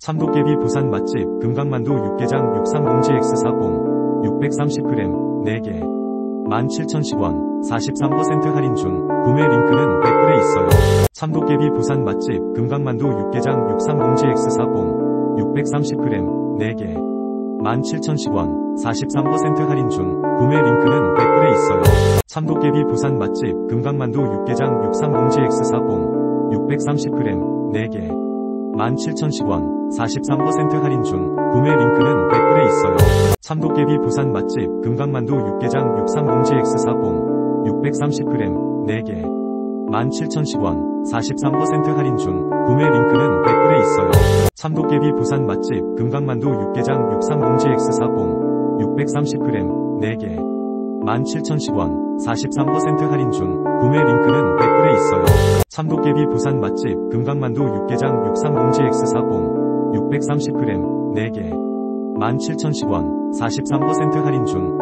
참도깨비 부산 맛집 금강만두 육개장 63봉지 X40 630g 4개 17,010원 43% 할인 중 구매 링크는 댓글에 있어요. 참도깨비 부산 맛집 금강만두 육개장 63봉지 X40 630g 4개 17,010원 43% 할인 중 구매 링크는 댓글에 있어요. 참도깨비 부산 맛집 금강만두 육개장 63봉지 X40 630g 4개 17,010원 43% 할인 중 구매 링크는 댓글에 있어요. 참도깨비 부산 맛집 금강만두 육개장 63봉지 X40 630g 4개 17,010원 43% 할인 중 구매 링크는 댓글에 있어요. 참도깨비 부산 맛집 금강만두 육개장 63봉지 X40 630g 4개 17,010원 43% 할인 중 구매 링크는 댓글에 참도깨비 부산 맛집 금강만두 육개장 63봉지 X40 630g 4개. 17,010원 43% 할인 중